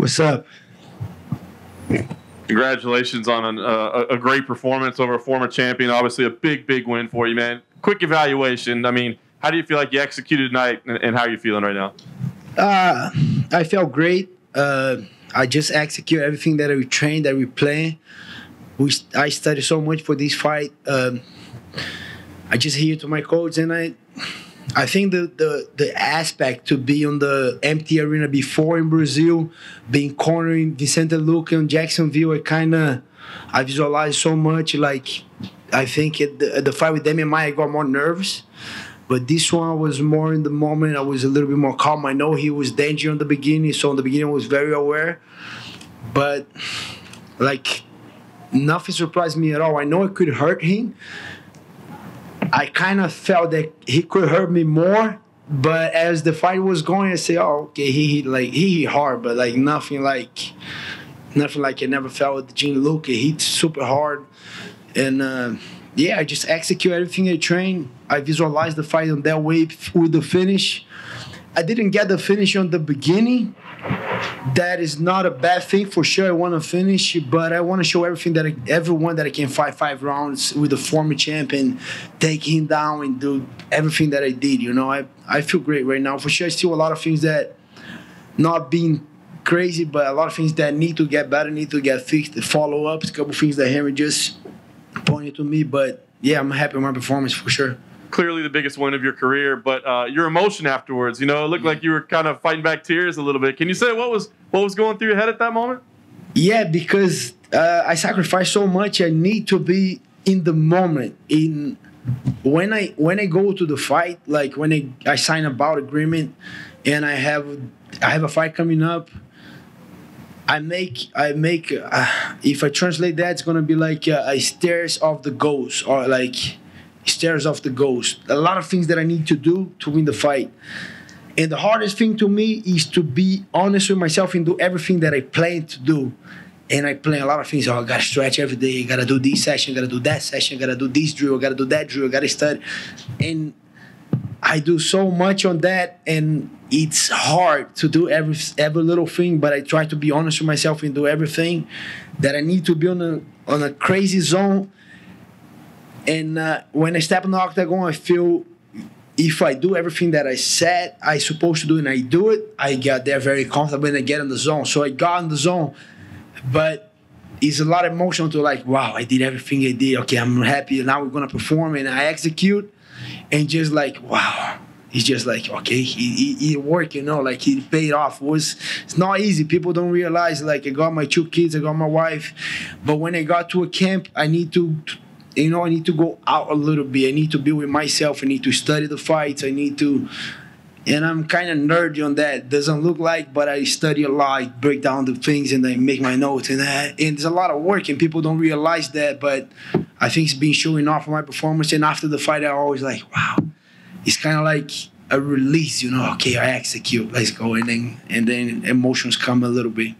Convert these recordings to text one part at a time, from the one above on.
What's up? Congratulations on an, uh, a great performance over a former champion. Obviously, a big, big win for you, man. Quick evaluation. I mean, how do you feel like you executed tonight, and, and how are you feeling right now? Uh, I felt great. Uh, I just execute everything that we trained, that we plan. We, I studied so much for this fight. Um, I just hear to my coach, and I I think the, the the aspect to be on the empty arena before in Brazil, being cornering Vicente Luque in Jacksonville, I kind of I visualized so much. Like I think it, the, the fight with Demian Maia, I got more nervous. But this one was more in the moment. I was a little bit more calm. I know he was dangerous in the beginning, so in the beginning I was very aware. But like nothing surprised me at all. I know it could hurt him, I kind of felt that he could hurt me more. But as the fight was going, I say, "Oh, okay, he, he like he hit hard, but like nothing like nothing like I never felt with Gene Luque. He hit super hard, and uh, yeah, I just execute everything I train. I visualize the fight on that way with the finish. I didn't get the finish on the beginning, that is not a bad thing for sure. I want to finish, but I want to show everything that I, everyone that I can fight five rounds with a former champion, take him down and do everything that I did. You know, I I feel great right now. For sure, I still a lot of things that not being crazy, but a lot of things that need to get better, need to get fixed. Follow ups, a couple things that Henry just pointed to me. But yeah, I'm happy with my performance for sure clearly the biggest win of your career, but uh, your emotion afterwards, you know, it looked like you were kind of fighting back tears a little bit. Can you say what was what was going through your head at that moment? Yeah, because uh, I sacrificed so much. I need to be in the moment. In when I when I go to the fight, like when I, I sign a bout agreement, and I have I have a fight coming up. I make I make uh, if I translate that, it's gonna be like uh, a stairs of the ghost or like stairs off the ghost. A lot of things that I need to do to win the fight. And the hardest thing to me is to be honest with myself and do everything that I plan to do. And I plan a lot of things. Oh, I gotta stretch every day. I gotta do this session. I gotta do that session. I gotta do this drill. I gotta do that drill. I gotta study. And I do so much on that, and it's hard to do every every little thing. But I try to be honest with myself and do everything that I need to be on a on a crazy zone and uh, when I step in the octagon, I feel if I do everything that I said I supposed to do and I do it, I get there very comfortable and I get in the zone. So I got in the zone, but it's a lot of emotional to like, wow, I did everything I did. Okay, I'm happy. Now we're gonna perform and I execute, and just like, wow. It's just like okay, he, he, worked, you know, like he paid off. It was it's not easy. People don't realize like I got my two kids, I got my wife, but when I got to a camp, I need to you know, I need to go out a little bit. I need to be with myself. I need to study the fights. I need to, and I'm kind of nerdy on that. Doesn't look like, but I study a lot, I break down the things, and I make my notes. And, uh, and there's a lot of work, and people don't realize that. But I think it's been showing off my performance. And after the fight, I always like, wow, it's kind of like a release. You know, okay, I execute. Let's go, and then and then emotions come a little bit.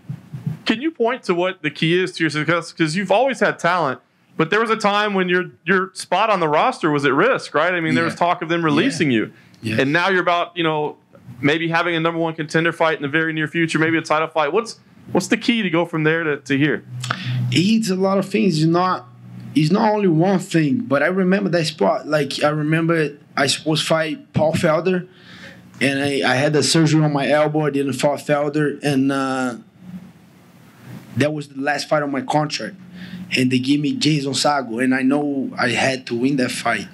Can you point to what the key is to your success? Because you've always had talent but there was a time when your your spot on the roster was at risk, right? I mean, there was talk of them releasing yeah. you, yeah. and now you're about you know maybe having a number one contender fight in the very near future, maybe a title fight. What's what's the key to go from there to, to here? It's a lot of things. It's not it's not only one thing, but I remember that spot. Like I remember I supposed to fight Paul Felder, and I, I had the surgery on my elbow. I didn't fight Felder, and uh, that was the last fight on my contract and they give me Jason Saggo, and I know I had to win that fight.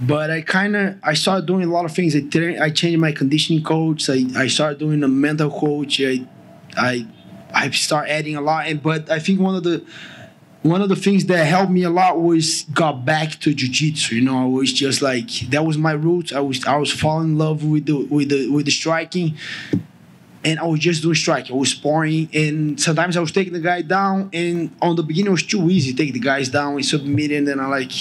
But I kind of I started doing a lot of things. I tra- I changed my conditioning coach. I, I started doing a mental coach. I I I start adding a lot. And but I think one of the one of the things that helped me a lot was got back to jiu-jitsu you know i was just like that was my roots i was i was falling in love with the with the with the striking and I was just doing strike. I was sparring, and sometimes I was taking the guy down. And on the beginning, it was too easy to take the guys down and submit, and then I like,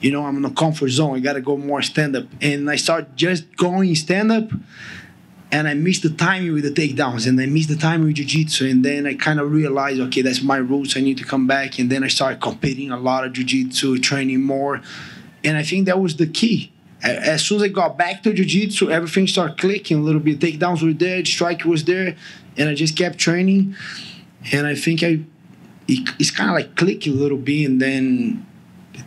you know, I'm in a comfort zone. I gotta go more stand up, and I start just going stand up, and I missed the timing with the takedowns, and I missed the timing with jiu-jitsu, and then I kind of realized, okay, that's my roots. I need to come back, and then I started competing a lot of jiu-jitsu, training more, and I think that was the key as soon as I got back to jiu-jitsu, everything started clicking a little bit. Takedowns were there, strike was there, and I just kept training, and I think I it, it's kind of like click a little bit, and then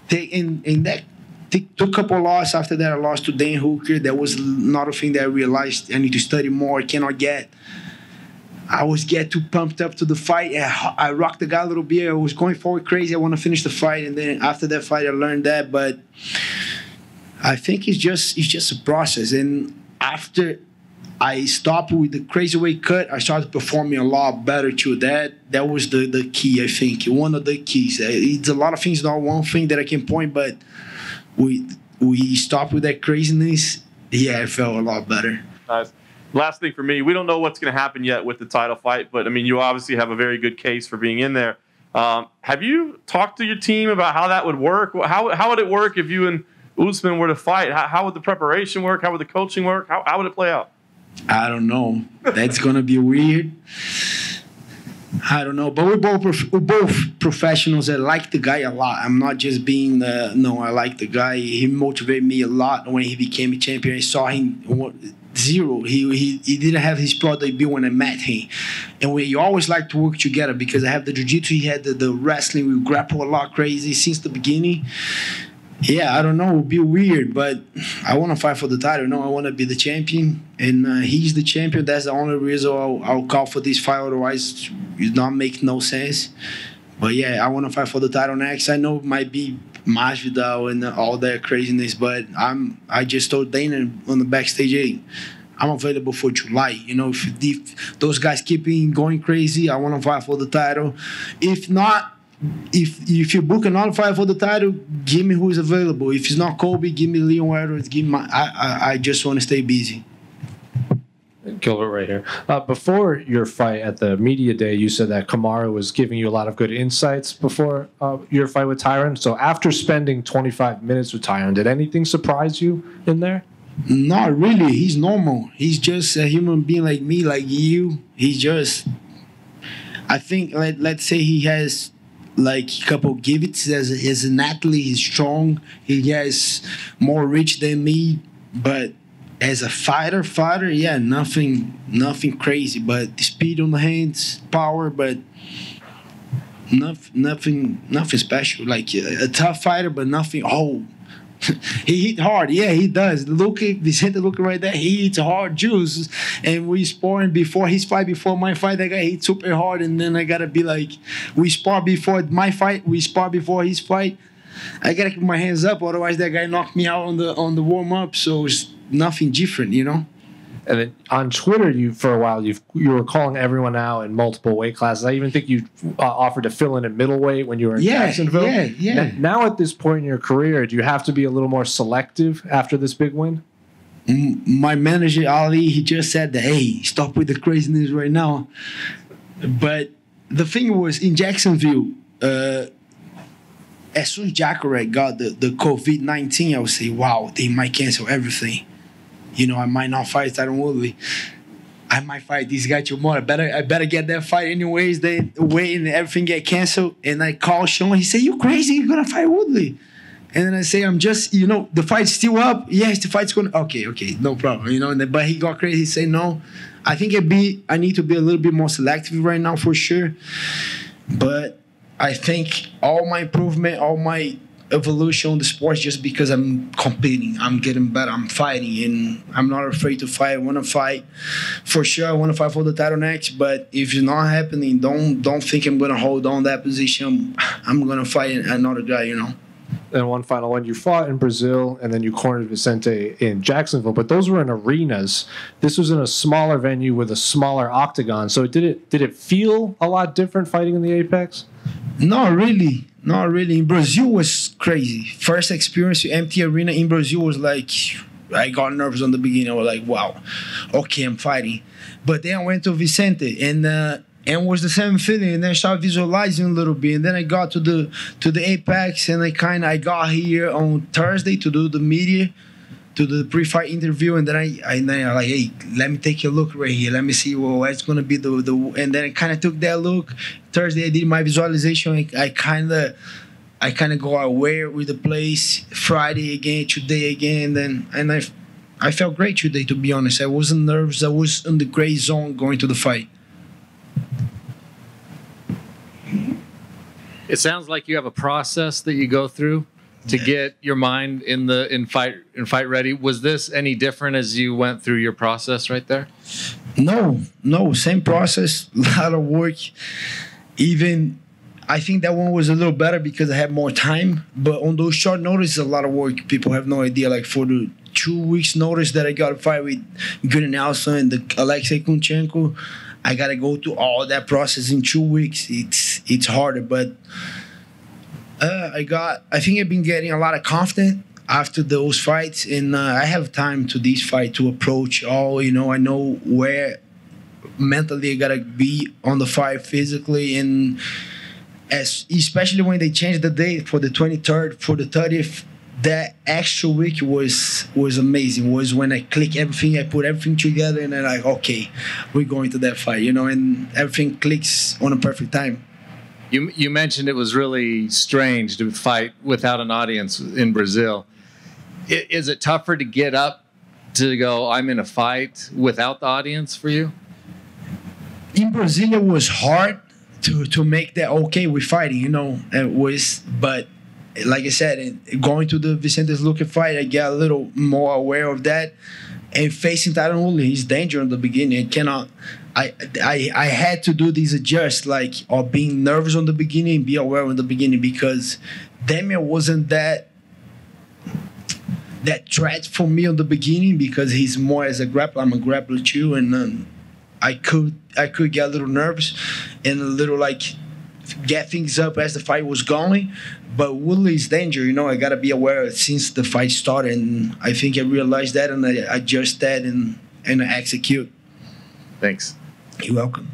take in in that took a couple losses after that. I lost to Dan Hooker. That was another thing that I realized I need to study more. I cannot get. I was get too pumped up to the fight. I, I rocked the guy a little bit. I was going forward crazy. I want to finish the fight, and then after that fight, I learned that. But I think it's just it's just a process. And after I stopped with the crazy weight cut, I started performing a lot better too. That that was the the key. I think one of the keys. It's a lot of things, not one thing that I can point, but we we stopped with that craziness, yeah, I felt a lot better. Nice. Last thing for me, we don't know what's going to happen yet with the title fight, but I mean, you obviously have a very good case for being in there. Um, have you talked to your team about how that would work? How, how would it work if you and Usman were to fight? How, how would the preparation work? How would the coaching work? How, how would it play out? I don't know. That's going to be weird. I don't know, but we're both we're both professionals. I like the guy a lot. I'm not just being the no. I like the guy. He motivated me a lot when he became a champion. I saw him zero. He he, he didn't have his pro debut when I met him, and we always like to work together because I have the jiu-jitsu. He had the, the wrestling. We grapple a lot crazy since the beginning yeah, I don't know. It would be weird, but I want to fight for the title. No, I want to be the champion, and uh, he's the champion. That's the only reason I'll, I'll, call for this fight. Otherwise, it not make no sense. But yeah, I want to fight for the title next. I know it might be Masvidal and all that craziness, but I'm. I just told Dana on the backstage, hey, I'm available for July. You know, if, if those guys keep going crazy, I want to fight for the title. If not, if if you book another fight for the title, give me who is available. If it's not Colby, give me Leon Edwards. Give me my. I I, I just want to stay busy. Gilbert right here. Uh, before your fight at the media day, you said that Kamaru was giving you a lot of good insights before uh, your fight with Tyron. So after spending 25 minutes with Tyron, did anything surprise you in there? Not really. He's normal. He's just a human being like me, like you. He's just. I think let let's say he has like couple gifts as as an athlete. He's strong. He has more reach than me, but as a fighter, fighter, yeah, nothing, nothing crazy. But speed on the hands, power, but nothing, nothing, nothing special. Like a tough fighter, but nothing. Oh, he hit hard. Yeah, he does. Look, Vicente Luque right there. He hits hard juice. And we sparring before his fight, before my fight, that guy hit super hard. And then I gotta be like, we spar before my fight, we spar before his fight. I gotta keep my hands up, otherwise that guy knocked me out on the on the warm up. So it's nothing different, you know. And then on Twitter, you for a while you you were calling everyone out in multiple weight classes. I even think you uh, offered to fill in at middleweight when you were in yeah, Jacksonville. Yeah, yeah. Now, now, at this point in your career, do you have to be a little more selective after this big win? My manager Ali, he just said that, hey, stop with the craziness right now. But the thing was in Jacksonville. Uh, as soon as Jacare got the, the COVID 19, I would say, wow, they might cancel everything you know, I might not fight Tyron Woodley. I might fight this guy tomorrow. I better I better get that fight anyways. They wait and everything get canceled. And I call Sean. He said, "You crazy? You're gonna fight Woodley?" And then I say, "I'm just, you know, the fight's still up. Yes, the fight's going. Okay, okay, no problem. You know." but he got crazy. He said, "No, I think it be. I need to be a little bit more selective right now for sure." But I think all my improvement, all my evolution on the sports just because I'm competing. I'm getting better. I'm fighting, and I'm not afraid to fight. I want to fight for sure. I want to fight for the title next. But if it's not happening, don't don't think I'm gonna hold on that position. I'm gonna fight another guy. You know. And one final one, you fought in Brazil, and then you cornered Vicente in Jacksonville. But those were in arenas. This was in a smaller venue with a smaller octagon. So did it did it feel a lot different fighting in the Apex? Not really. Not really. In Brazil was crazy. First experience empty arena in Brazil was like I got nervous on the beginning. I was like, wow, okay, I'm fighting. But then I went to Vicente and uh, and was the same feeling. And then I started visualizing a little bit. And then I got to the to the apex and I kind of I got here on Thursday to do the media to the pre-fight interview, and then I, I and then I'm like, hey, let me take a look right here. Let me see well, what's gonna be the the. And then I kind of took that look. Thursday, I did my visualization. I, kind of, I kind of go aware with the place. Friday again, today again, and then and I, I felt great today. To be honest, I wasn't nervous. I was in the gray zone going to the fight. It sounds like you have a process that you go through to get your mind in the in fight in fight ready. Was this any different as you went through your process right there? No, no, same process, a lot of work. Even I think that one was a little better because I had more time. But on those short notice, a lot of work. People have no idea. Like for the two weeks notice that I got a fight with Gunnar Nelson and the Alexei Kunchenko, I gotta go through all that process in two weeks. It's it's harder, but uh, I got. I think I've been getting a lot of confidence after those fights, and uh, I have time to this fight to approach all. You know, I know where mentally I gotta be on the fight physically and as especially when they changed the date for the 23rd for the 30th that extra week was was amazing was when i click everything i put everything together and then like okay we're going to that fight you know and everything clicks on a perfect time you you mentioned it was really strange to fight without an audience in brazil is it tougher to get up to go i'm in a fight without the audience for you in brazil it was hard to to make that okay we're fighting you know it was but like i said going to the vicentes luque fight i get a little more aware of that and facing Tyron Woodley, he's dangerous in the beginning. I cannot. I, I I had to do these adjust like or being nervous on the beginning, be aware in the beginning because Demian wasn't that that threat for me on the beginning because he's more as a grappler. I'm a grappler too, and um, I could I could get a little nervous and a little like get things up as the fight was going. But Woodley's danger, you know, I gotta be aware since the fight started, and I think I realized that, and I adjust that and and I execute. Thanks. You're welcome.